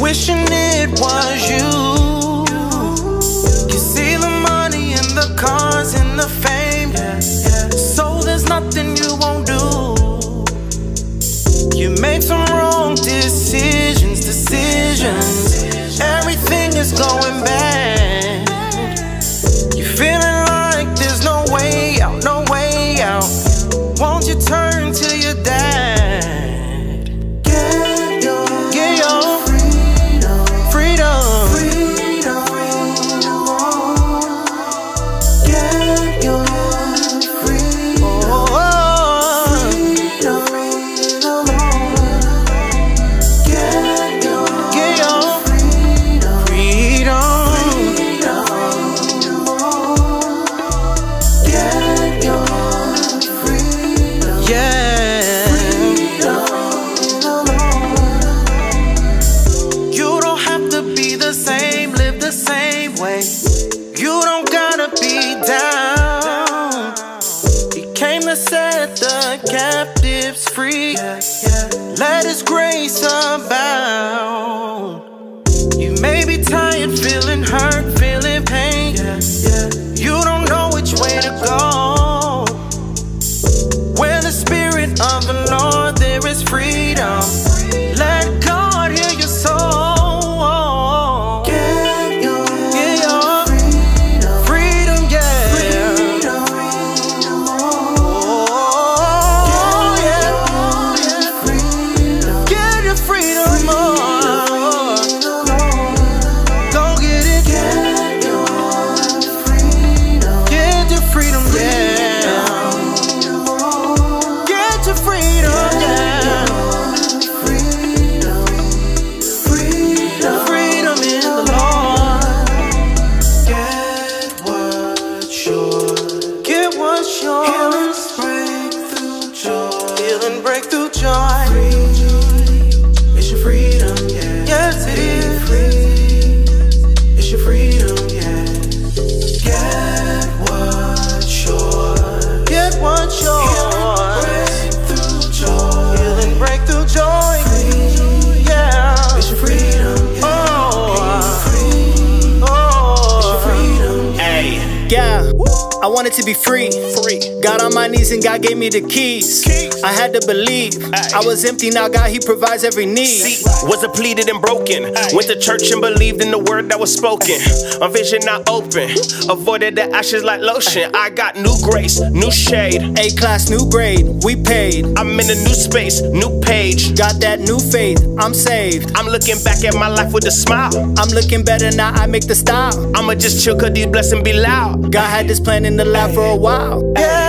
wishing it was you. You see the money and the cars and the fame, so there's nothing you won't do. You made some wrong decisions, decisions. Everything is going bad. Free. Let his grace abound. Wanted to be free. Free. Got on my knees and God gave me the keys. Keys. I had to believe. Ay. I was empty, now God, He provides every need. See, was depleted and broken. Went to church and believed in the word that was spoken. My vision not open. Avoided the ashes like lotion. I got new grace, new shade. A class, new grade, we paid. I'm in a new space, new page. Got that new faith, I'm saved. I'm looking back at my life with a smile. I'm looking better now, I make the style. I'ma just chill cause these blessings be loud. God had this plan in the lab for a while. Yeah.